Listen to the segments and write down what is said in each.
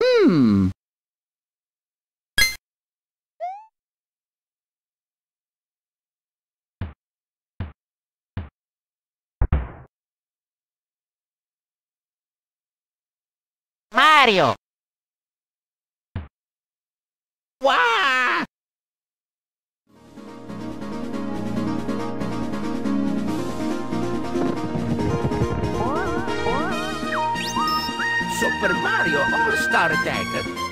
Hmm. Mario! Wow! Super Mario All-Star Attack!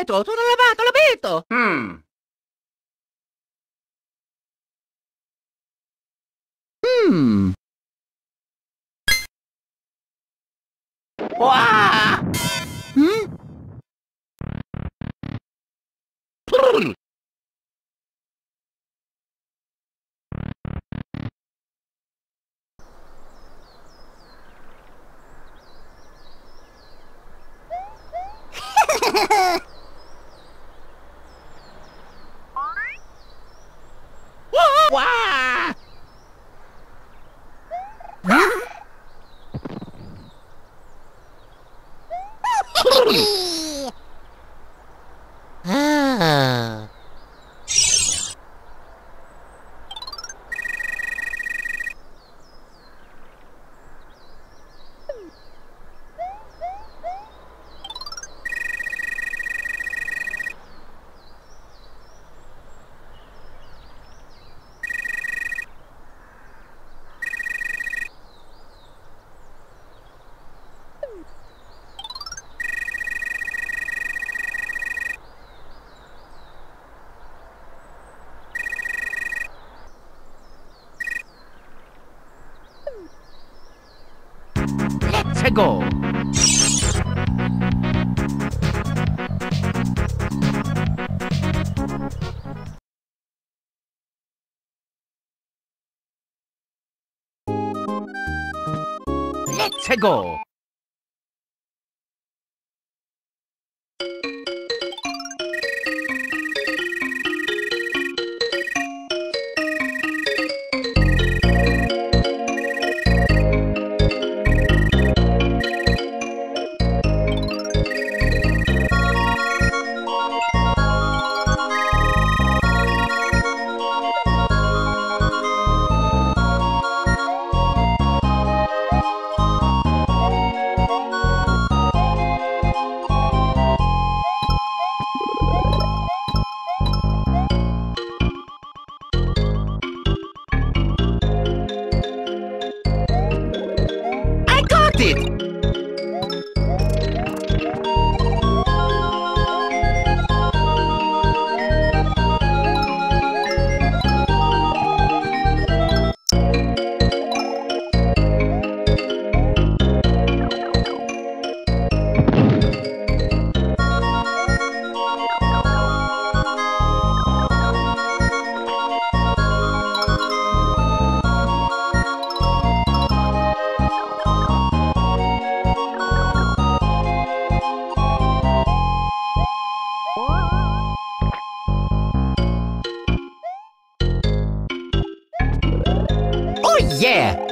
L'abito, sono lavato l'abito. Hmm. Hmm. Wow! Hmm? Go. Let's go. yeah!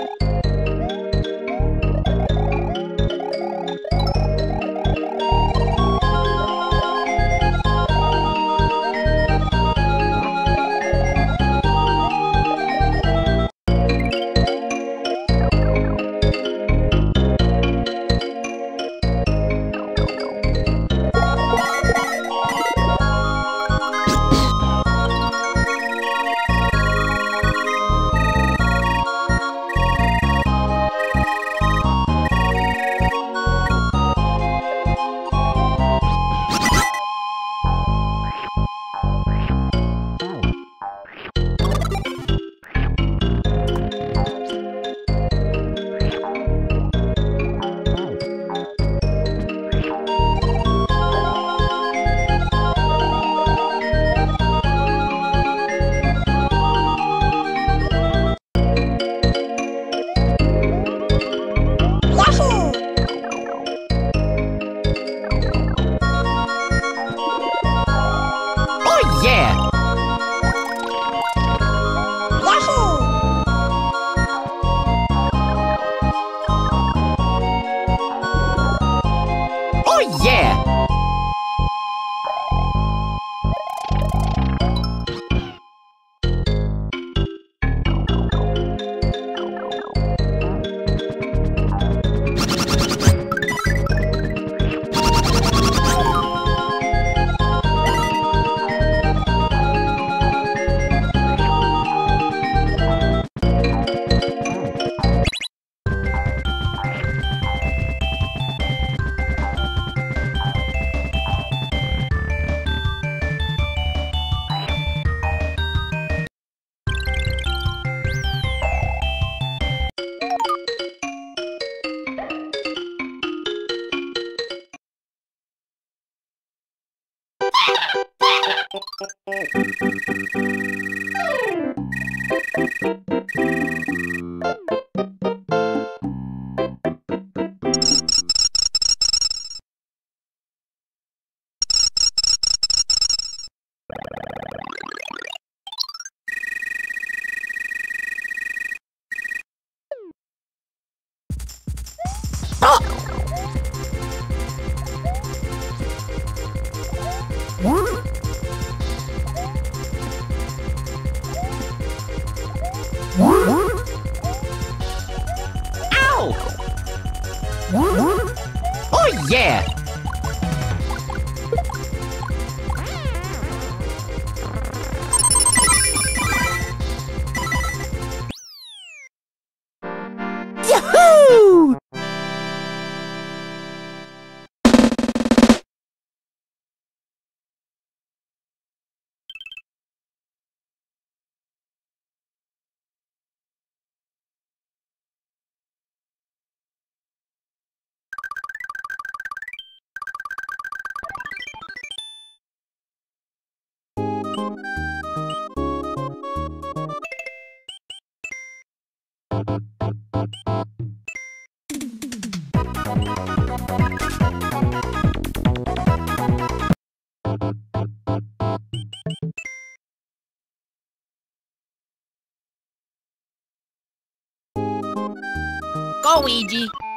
Go, Luigi!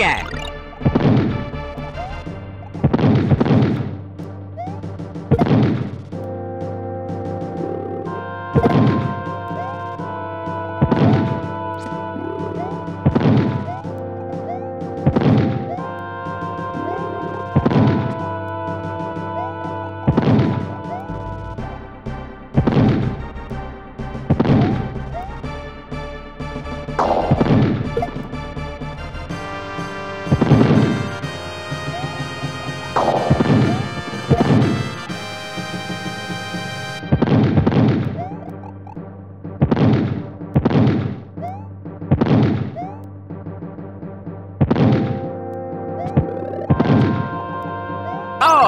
Витя!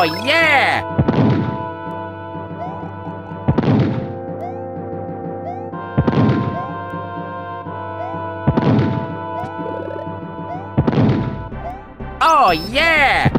Oh yeah! Oh yeah!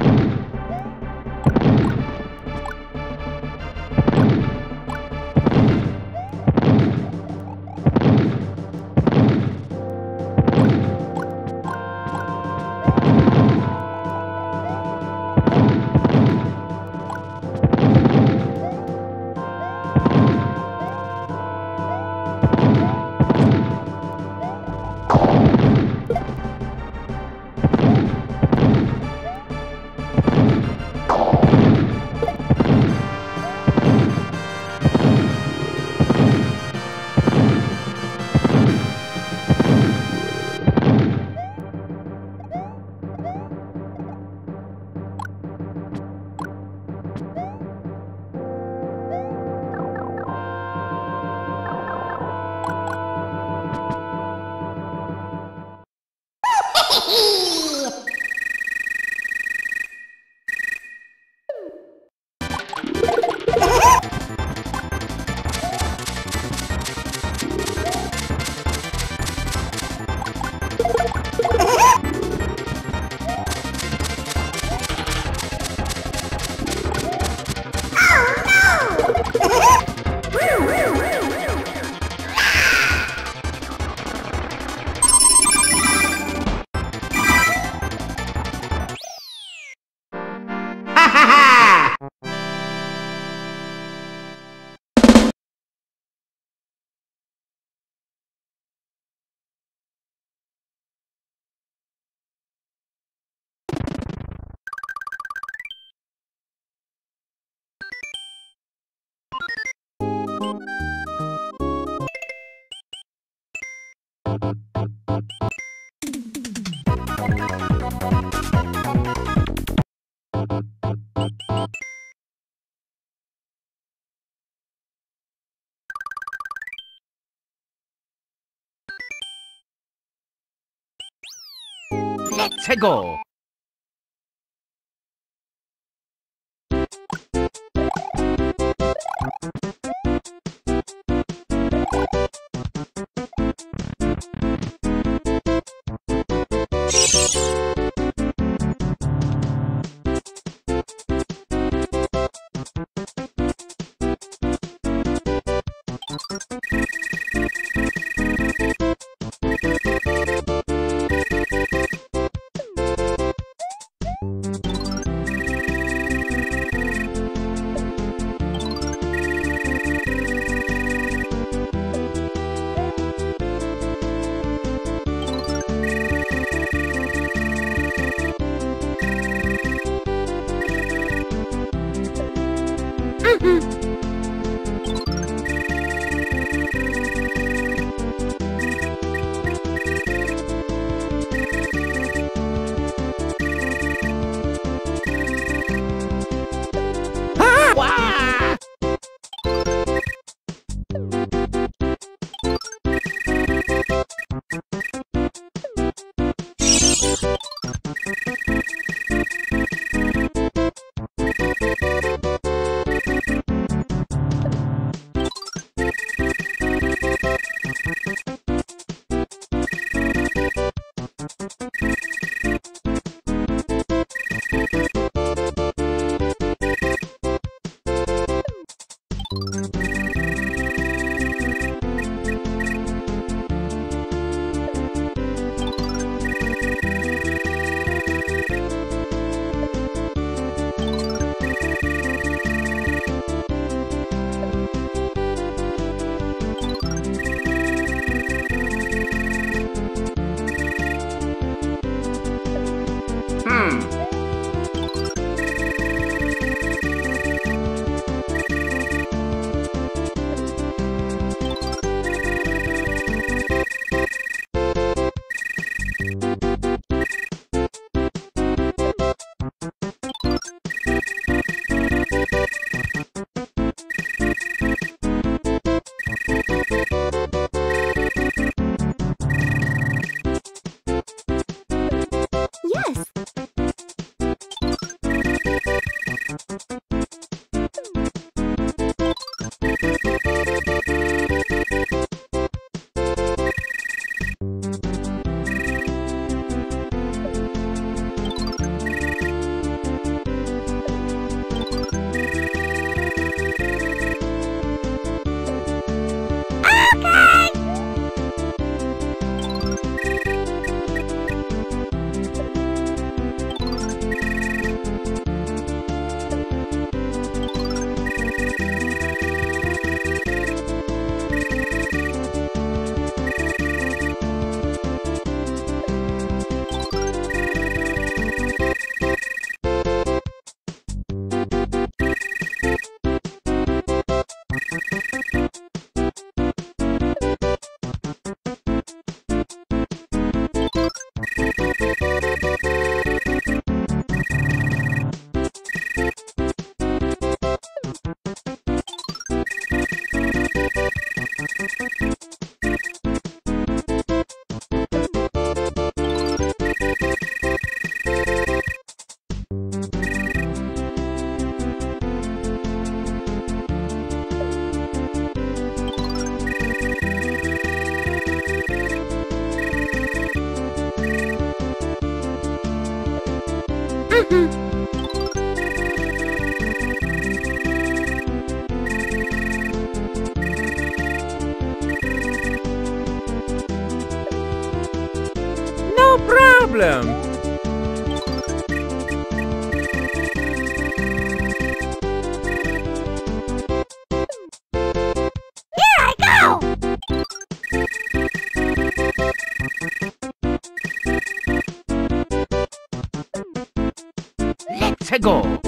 Let's go. Let's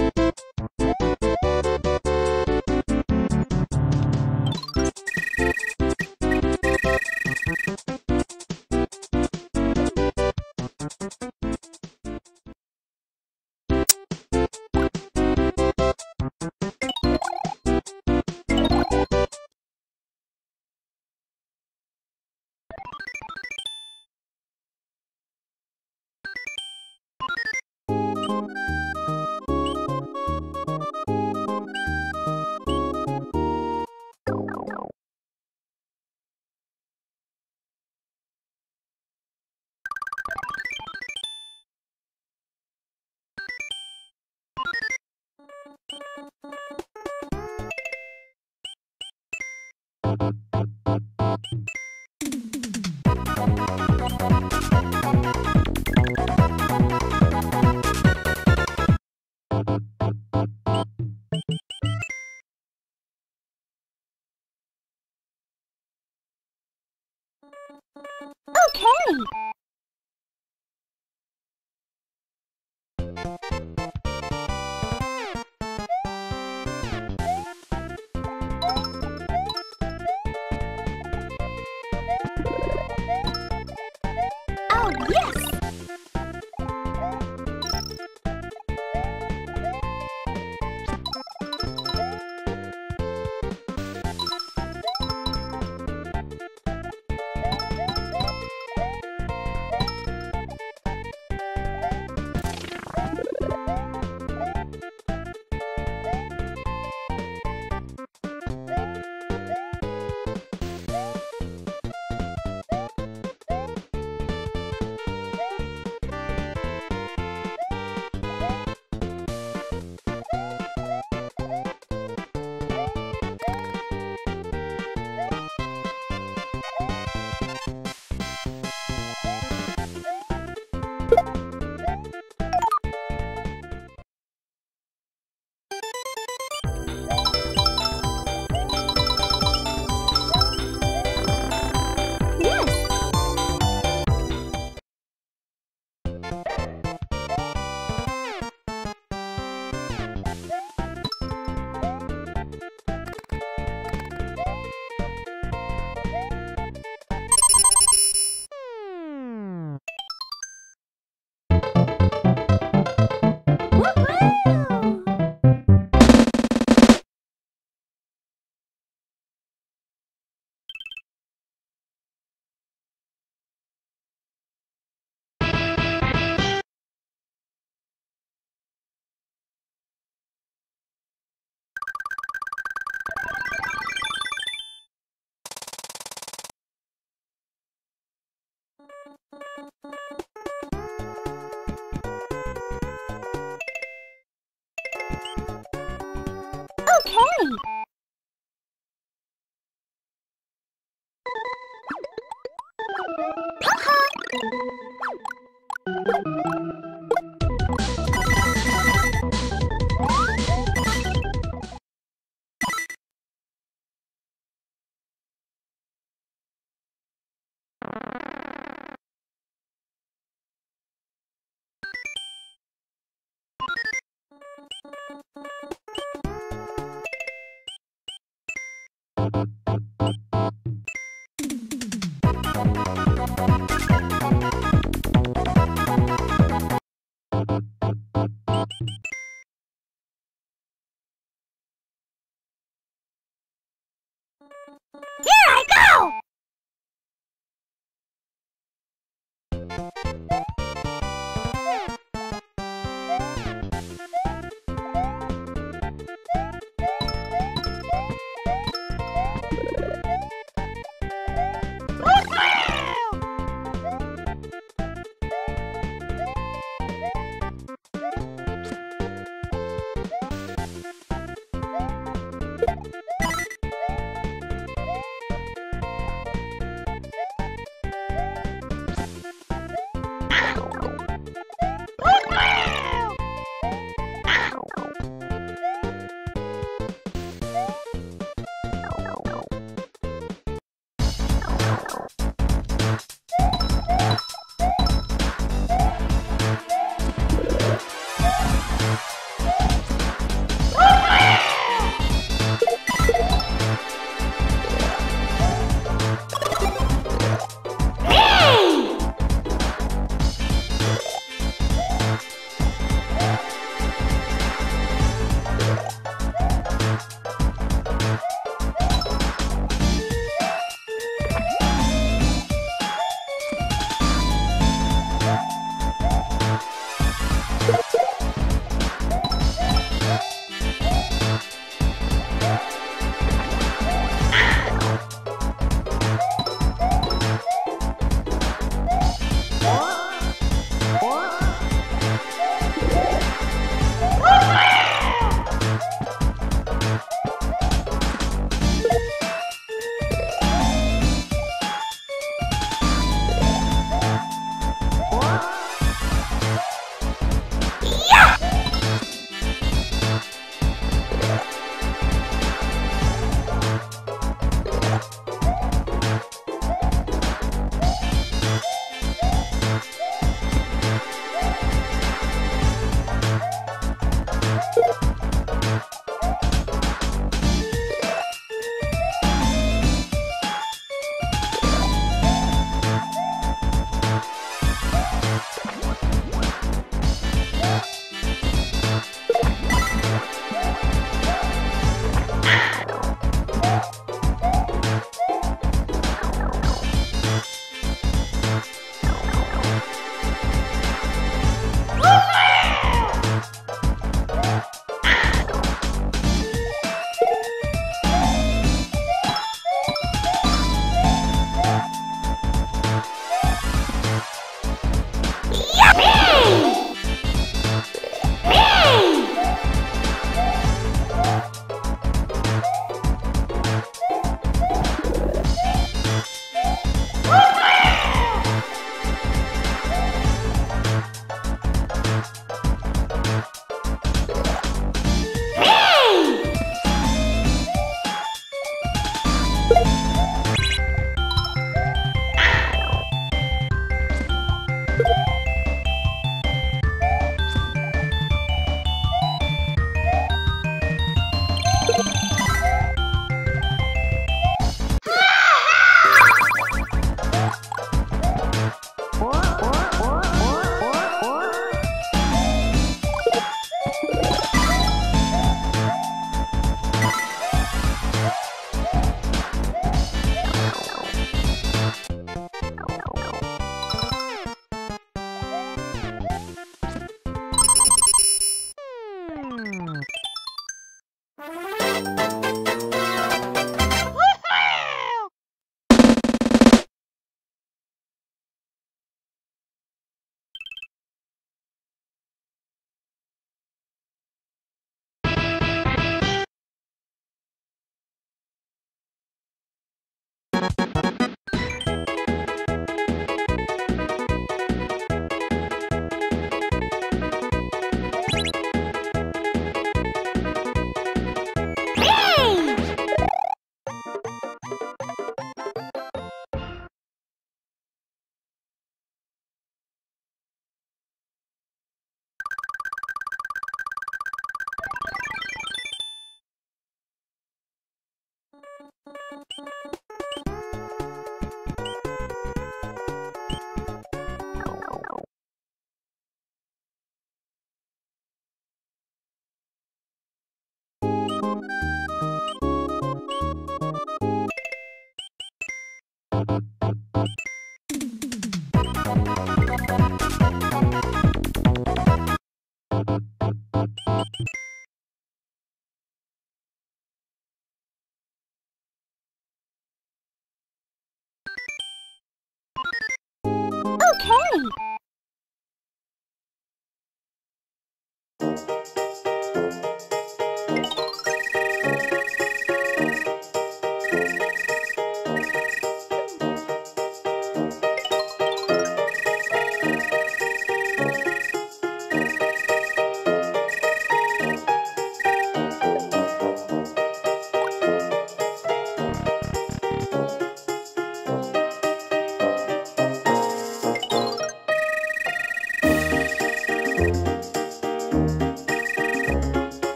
Okay.